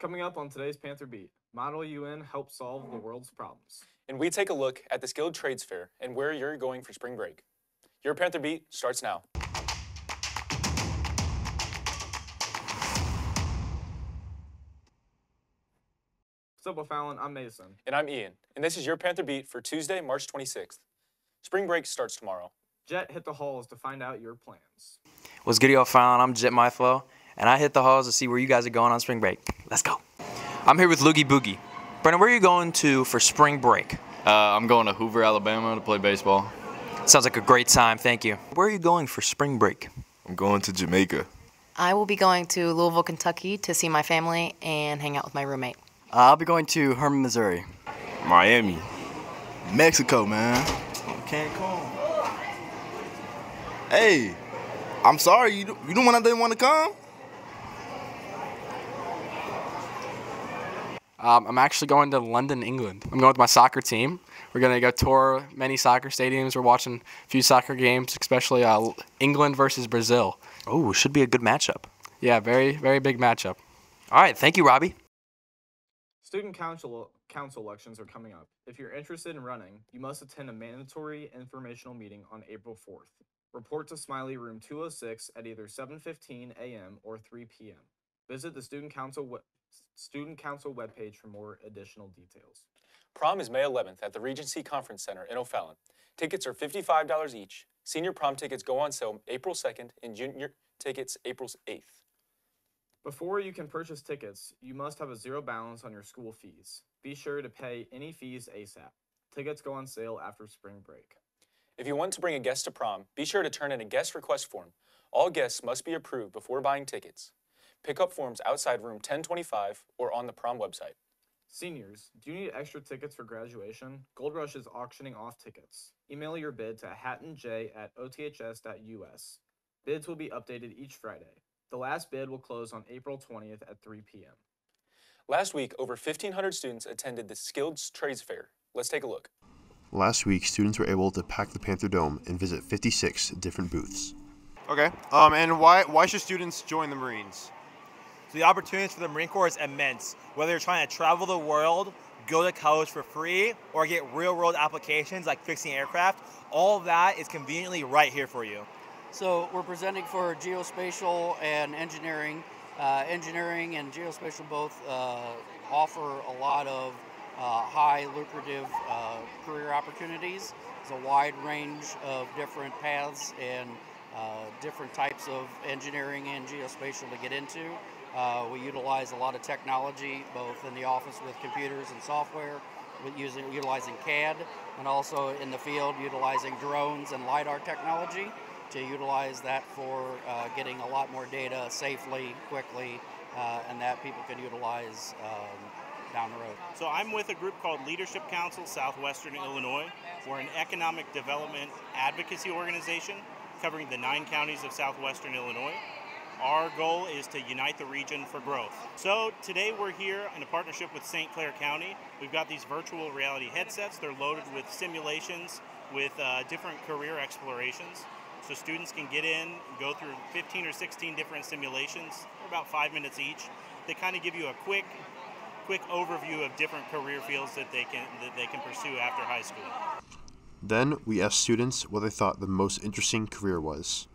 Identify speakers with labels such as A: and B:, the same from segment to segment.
A: Coming up on today's Panther Beat, Model UN helps solve the world's problems.
B: And we take a look at the Skilled Trades Fair and where you're going for spring break. Your Panther Beat starts now.
A: What's up, O'Fallon? I'm Mason.
B: And I'm Ian, and this is your Panther Beat for Tuesday, March 26th. Spring break starts tomorrow.
A: Jet hit the halls to find out your plans.
C: What's good, O'Fallon? I'm Jet Myflow, and I hit the halls to see where you guys are going on spring break. Let's go. I'm here with Loogie Boogie. Brennan, where are you going to for spring break?
D: Uh, I'm going to Hoover, Alabama to play baseball.
C: Sounds like a great time, thank you. Where are you going for spring break?
E: I'm going to Jamaica.
F: I will be going to Louisville, Kentucky to see my family and hang out with my roommate.
G: Uh, I'll be going to Hermann, Missouri.
E: Miami.
H: Mexico, man. Cancun. Hey, I'm sorry, you, you the one that didn't want to come?
I: Um, I'm actually going to London, England. I'm going with my soccer team. We're going to go tour many soccer stadiums. We're watching a few soccer games, especially uh, England versus Brazil.
C: Oh, should be a good matchup.
I: Yeah, very, very big matchup.
C: All right, thank you, Robbie.
A: Student council council elections are coming up. If you're interested in running, you must attend a mandatory informational meeting on April 4th. Report to Smiley Room 206 at either 7:15 a.m. or 3 p.m. Visit the Student Council we- Student Council webpage for more additional details.
B: Prom is May 11th at the Regency Conference Center in O'Fallon. Tickets are $55 each. Senior prom tickets go on sale April 2nd and junior tickets April 8th.
A: Before you can purchase tickets, you must have a zero balance on your school fees. Be sure to pay any fees ASAP. Tickets go on sale after spring break.
B: If you want to bring a guest to prom, be sure to turn in a guest request form. All guests must be approved before buying tickets. Pick up forms outside room 1025 or on the prom website.
A: Seniors, do you need extra tickets for graduation? Gold Rush is auctioning off tickets. Email your bid to hattonj at oths.us. Bids will be updated each Friday. The last bid will close on April 20th at 3 p.m.
B: Last week, over 1,500 students attended the Skilled Trades Fair. Let's take a look.
J: Last week, students were able to pack the Panther Dome and visit 56 different booths.
K: Okay. Um, and why why should students join the Marines?
L: So the opportunities for the Marine Corps is immense. Whether you're trying to travel the world, go to college for free, or get real-world applications like fixing aircraft, all that is conveniently right here for you.
M: So we're presenting for geospatial and engineering. Uh, engineering and geospatial both uh, offer a lot of uh, high lucrative uh, career opportunities. There's a wide range of different paths and uh, different types of engineering and geospatial to get into. Uh, we utilize a lot of technology, both in the office with computers and software, using utilizing CAD, and also in the field utilizing drones and lidar technology to utilize that for uh, getting a lot more data safely, quickly, uh, and that people can utilize um, down the road.
N: So I'm with a group called Leadership Council Southwestern Illinois. We're an economic development advocacy organization covering the nine counties of southwestern Illinois. Our goal is to unite the region for growth. So today we're here in a partnership with St. Clair County. We've got these virtual reality headsets. They're loaded with simulations with uh, different career explorations. So students can get in, go through 15 or 16 different simulations. About five minutes each. They kind of give you a quick, quick overview of different career fields that they can that they can pursue after high school.
J: Then we asked students what they thought the most interesting career was.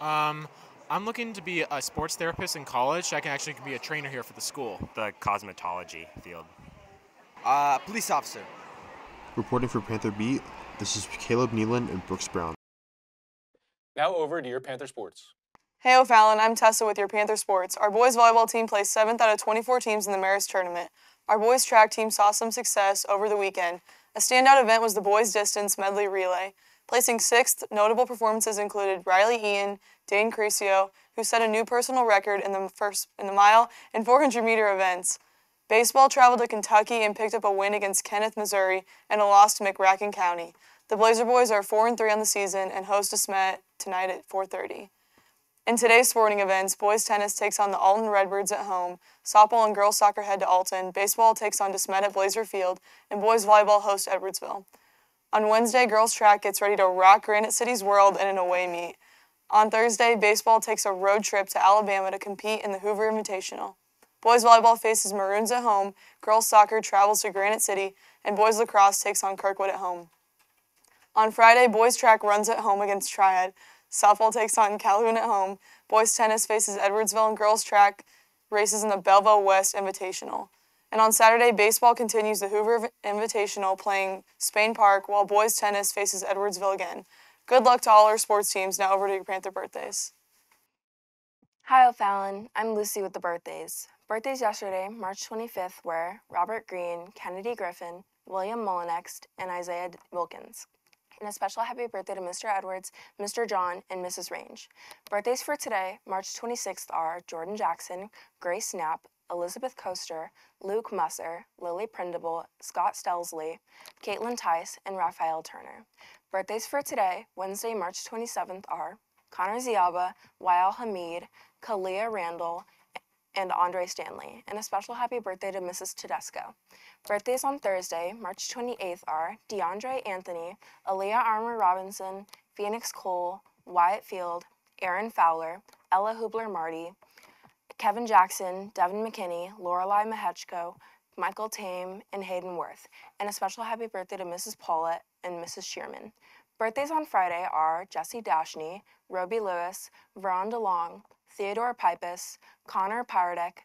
O: Um, I'm looking to be a sports therapist in college. I can actually be a trainer here for the school.
P: The cosmetology field.
G: Uh, police officer.
J: Reporting for Panther Beat, this is Caleb Neelan and Brooks Brown.
B: Now over to your Panther Sports.
Q: Hey O'Fallon, I'm Tessa with your Panther Sports. Our boys volleyball team placed 7th out of 24 teams in the Marist tournament. Our boys track team saw some success over the weekend. A standout event was the boys distance medley relay. Placing 6th, notable performances included Riley Ian, Dane Crescio, who set a new personal record in the first in the mile and 400 meter events. Baseball traveled to Kentucky and picked up a win against Kennett, Missouri, and a loss to McCracken County. The Blazer boys are 4 and 3 on the season and host DeSmet tonight at 4:30. In today's sporting events, boys tennis takes on the Alton Redbirds at home, softball and girls soccer head to Alton, baseball takes on DeSmet at Blazer Field, and boys volleyball host Edwardsville. On Wednesday, girls track gets ready to rock Granite City's world in an away meet. On Thursday, baseball takes a road trip to Alabama to compete in the Hoover Invitational. Boys volleyball faces Maroons at home, girls soccer travels to Granite City, and boys lacrosse takes on Kirkwood at home. On Friday, boys track runs at home against Triad. Softball takes on Calhoun at home. Boys tennis faces Edwardsville and girls track races in the Belleville West Invitational. And on Saturday, baseball continues the Hoover Invitational playing Spain Park while boys tennis faces Edwardsville again. Good luck to all our sports teams. Now over to your Panther birthdays.
R: Hi, O'Fallon. I'm Lucy with the birthdays. Birthdays yesterday, March 25th, were Robert Green, Kennedy Griffin, William Mullinext, and Isaiah Wilkins. And a special happy birthday to Mr. Edwards, Mr. John, and Mrs. Range. Birthdays for today, March 26th, are Jordan Jackson, Grace Knapp, Elizabeth Coaster, Luke Musser, Lily Prindable, Scott Stelsley, Caitlin Tice, and Raphael Turner. Birthdays for today, Wednesday, March 27th, are Connor Ziaba, Wael Hamid, Kalia Randall, and Andre Stanley, and a special happy birthday to Mrs. Tedesco. Birthdays on Thursday, March 28th are DeAndre Anthony, Aaliyah Armour Robinson, Phoenix Cole, Wyatt Field, Aaron Fowler, Ella Hubler Marty, Kevin Jackson, Devin McKinney, Lorelai Mahechko, Michael Tame, and Hayden Worth, and a special happy birthday to Mrs. Paulette and Mrs. Shearman. Birthdays on Friday are Jesse Dashney, Roby Lewis, Veron DeLong, Theodore Pipus, Connor Pyradek,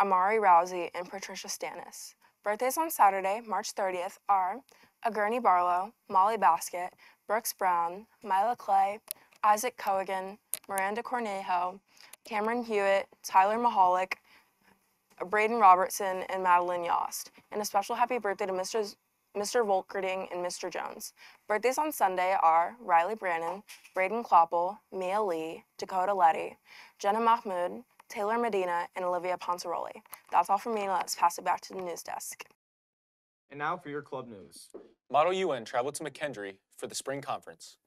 R: Amari Rousey, and Patricia Stannis. Birthdays on Saturday, March 30th are Agurni Barlow, Molly Basket, Brooks Brown, Mila Clay, Isaac Cohigan, Miranda Cornejo, Cameron Hewitt, Tyler Mahalik, Braden Robertson, and Madeline Yost. And a special happy birthday to Mr. Mr. Volkerding and Mr. Jones. Birthdays on Sunday are Riley Brannon, Braden Kloppel, Mia Lee, Dakota Letty, Jenna Mahmood, Taylor Medina, and Olivia Ponceroli. That's all from me. Let's pass it back to the news desk.
A: And now for your club news.
B: Model UN traveled to McKendree for the spring conference.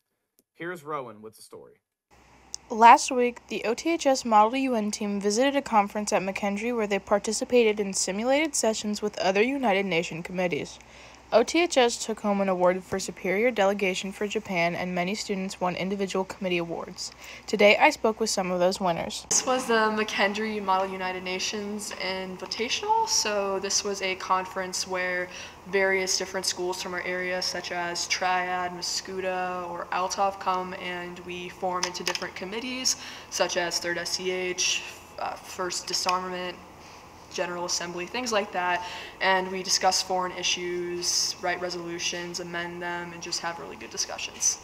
A: Here's Rowan with the story.
S: Last week, the OTHS Model UN team visited a conference at McKendree where they participated in simulated sessions with other United Nations committees. OTHS took home an award for Superior Delegation for Japan, and many students won individual committee awards. Today, I spoke with some of those winners.
T: This was the McKendree Model United Nations Invitational. So, this was a conference where various different schools from our area, such as Triad, Mascoutah, or Althoff, come and we form into different committees, such as Third SCH, uh, First Disarmament, General Assembly, things like that. And we discuss foreign issues, write resolutions, amend them, and just have really good discussions.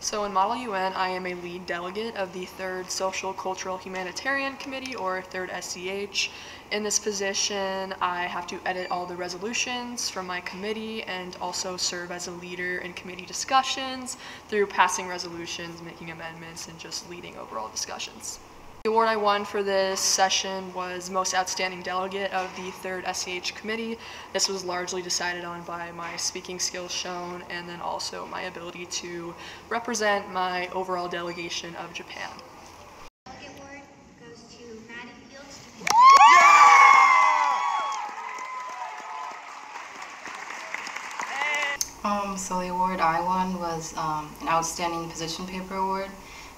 T: So in Model UN, I am a lead delegate of the 3rd Social Cultural Humanitarian Committee, or 3rd SCH. In this position, I have to edit all the resolutions from my committee and also serve as a leader in committee discussions through passing resolutions, making amendments, and just leading overall discussions. The award I won for this session was Most Outstanding Delegate of the 3rd SCH Committee. This was largely decided on by my speaking skills shown and then also my ability to represent my overall delegation of Japan.
U: Um, so the award I won was um, an Outstanding Position Paper Award,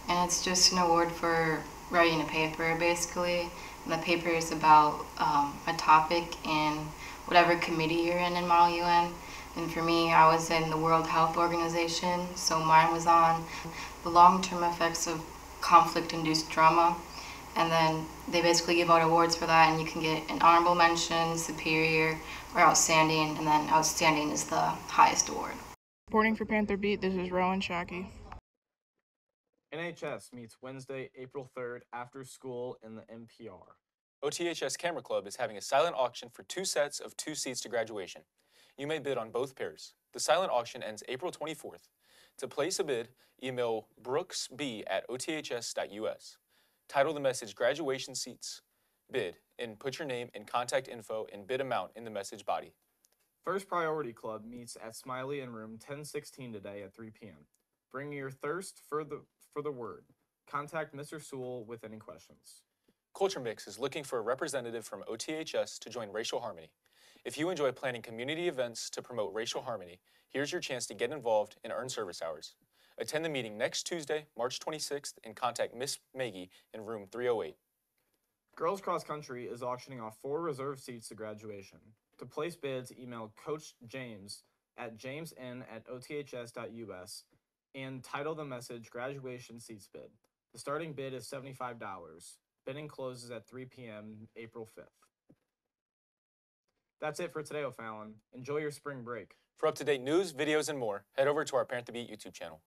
U: and it's just an award for writing a paper basically. And the paper is about um, a topic in whatever committee you're in in Model UN. And for me, I was in the World Health Organization, so mine was on the long-term effects of conflict-induced trauma. And then they basically give out awards for that, and you can get an honorable mention, superior, or outstanding, and then outstanding is the highest award.
S: Reporting for Panther Beat, this is Rowan Shockey.
A: NHS meets Wednesday, April 3rd after school in the NPR.
B: OTHS Camera Club is having a silent auction for two sets of two seats to graduation. You may bid on both pairs. The silent auction ends April 24th. To place a bid, email brooksb at oths.us. Title the message Graduation Seats Bid and put your name and contact info and bid amount in the message body.
A: First Priority Club meets at Smiley in room 1016 today at 3 p.m. Bring your thirst for the for the word. Contact Mr. Sewell with any questions.
B: Culture Mix is looking for a representative from OTHS to join Racial Harmony. If you enjoy planning community events to promote racial harmony, here's your chance to get involved and earn service hours. Attend the meeting next Tuesday, March 26th, and contact Miss Maggie in room 308.
A: Girls Cross Country is auctioning off four reserve seats to graduation. To place bids, email Coach James at jamesin at oths.us and title the message Graduation Seats Bid. The starting bid is $75. Bidding closes at 3 p.m. April 5th. That's it for today, O'Fallon. Enjoy your spring break.
B: For up to date news, videos, and more, head over to our Panther Beat YouTube channel.